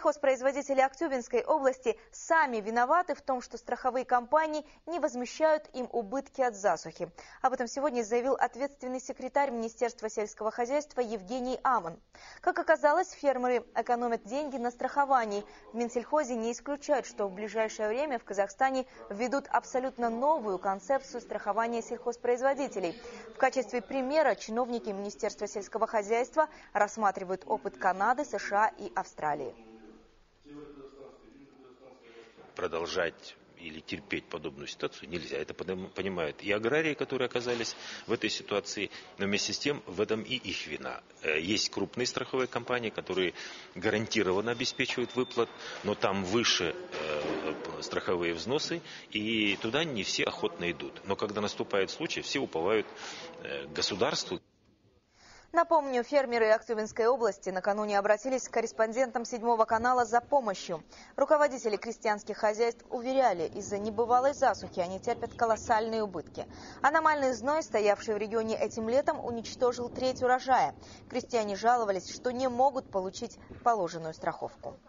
Сельхозпроизводители Актюбинской области сами виноваты в том, что страховые компании не возмещают им убытки от засухи. Об этом сегодня заявил ответственный секретарь Министерства сельского хозяйства Евгений Амон. Как оказалось, фермеры экономят деньги на страховании. В Минсельхозе не исключают, что в ближайшее время в Казахстане введут абсолютно новую концепцию страхования сельхозпроизводителей. В качестве примера чиновники Министерства сельского хозяйства рассматривают опыт Канады, США и Австралии продолжать или терпеть подобную ситуацию нельзя. Это понимают и аграрии, которые оказались в этой ситуации, но вместе с тем в этом и их вина. Э, есть крупные страховые компании, которые гарантированно обеспечивают выплат, но там выше э, страховые взносы, и туда не все охотно идут. Но когда наступает случай, все уповают э, государству. Напомню, фермеры Актюбинской области накануне обратились к корреспондентам седьмого канала за помощью. Руководители крестьянских хозяйств уверяли, из-за небывалой засухи они терпят колоссальные убытки. Аномальный зной, стоявший в регионе этим летом, уничтожил треть урожая. Крестьяне жаловались, что не могут получить положенную страховку.